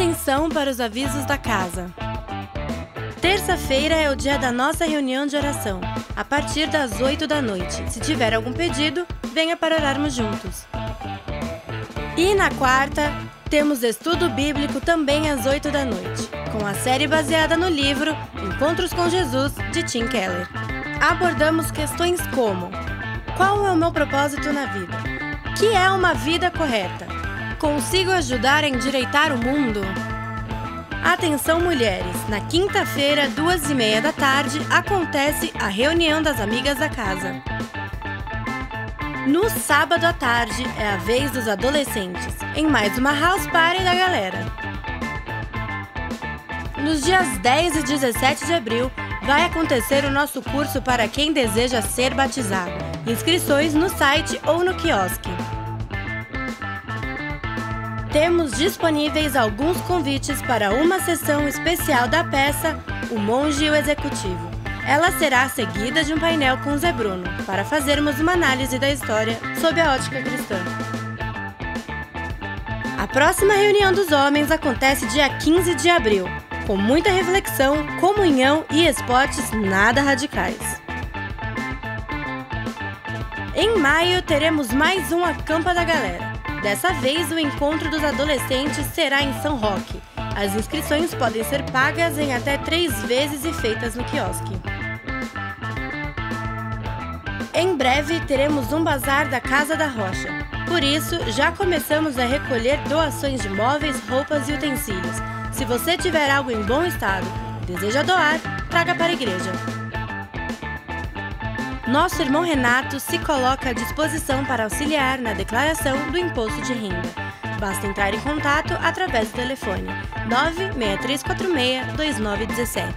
Atenção para os avisos da casa. Terça-feira é o dia da nossa reunião de oração, a partir das 8 da noite. Se tiver algum pedido, venha para orarmos juntos. E na quarta, temos estudo bíblico também às 8 da noite, com a série baseada no livro Encontros com Jesus, de Tim Keller. Abordamos questões como: Qual é o meu propósito na vida? Que é uma vida correta? Consigo ajudar a endireitar o mundo? Atenção mulheres! Na quinta-feira, duas e meia da tarde, acontece a reunião das amigas da casa. No sábado à tarde é a vez dos adolescentes, em mais uma house party da galera. Nos dias 10 e 17 de abril vai acontecer o nosso curso para quem deseja ser batizado. Inscrições no site ou no quiosque. Temos disponíveis alguns convites para uma sessão especial da peça O Monge e o Executivo. Ela será seguida de um painel com Zé Bruno, para fazermos uma análise da história sob a ótica cristã. A próxima reunião dos homens acontece dia 15 de abril, com muita reflexão, comunhão e esportes nada radicais. Em maio teremos mais um Acampa da Galera. Dessa vez, o encontro dos adolescentes será em São Roque. As inscrições podem ser pagas em até três vezes e feitas no quiosque. Em breve teremos um bazar da Casa da Rocha. Por isso, já começamos a recolher doações de móveis, roupas e utensílios. Se você tiver algo em bom estado deseja doar, traga para a igreja. Nosso irmão Renato se coloca à disposição para auxiliar na declaração do imposto de renda. Basta entrar em contato através do telefone 963462917.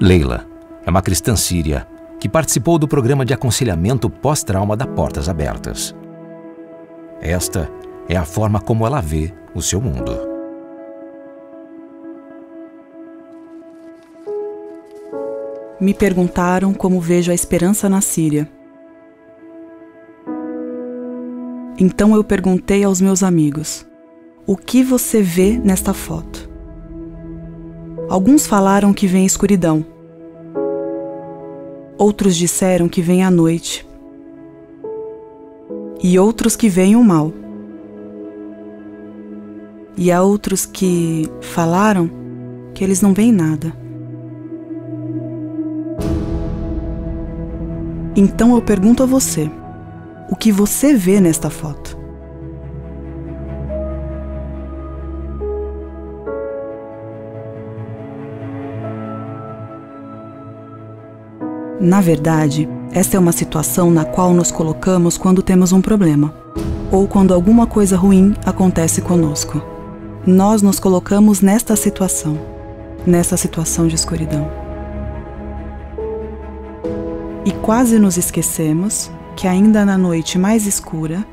Leila é uma cristã síria que participou do programa de aconselhamento pós-trauma da Portas Abertas. Esta é a forma como ela vê o seu mundo. Me perguntaram como vejo a esperança na Síria. Então eu perguntei aos meus amigos: O que você vê nesta foto? Alguns falaram que vem escuridão. Outros disseram que vem a noite. E outros que vem o mal. E há outros que falaram que eles não veem nada. Então eu pergunto a você: o que você vê nesta foto? Na verdade, esta é uma situação na qual nos colocamos quando temos um problema, ou quando alguma coisa ruim acontece conosco. Nós nos colocamos nesta situação, nessa situação de escuridão. Quase nos esquecemos que, ainda na noite mais escura,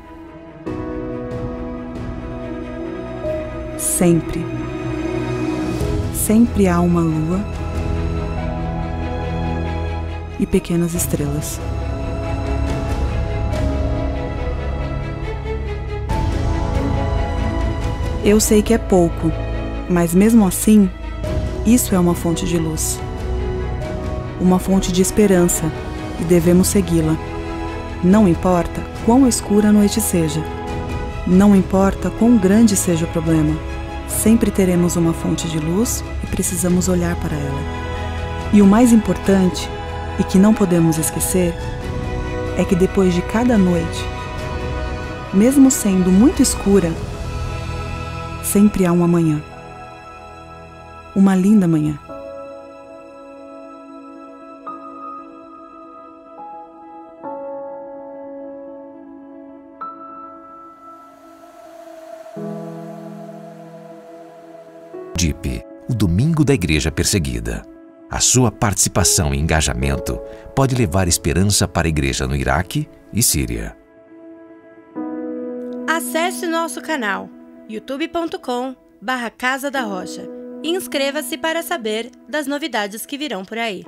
sempre, sempre há uma lua e pequenas estrelas. Eu sei que é pouco, mas mesmo assim, isso é uma fonte de luz, uma fonte de esperança e devemos segui-la. Não importa quão escura a noite seja, não importa quão grande seja o problema, sempre teremos uma fonte de luz e precisamos olhar para ela. E o mais importante, e que não podemos esquecer, é que depois de cada noite, mesmo sendo muito escura, sempre há uma manhã. Uma linda manhã. O Domingo da Igreja Perseguida. A sua participação e engajamento pode levar esperança para a igreja no Iraque e Síria. Acesse nosso canal youtube.com barra Casa da Rocha e inscreva-se para saber das novidades que virão por aí.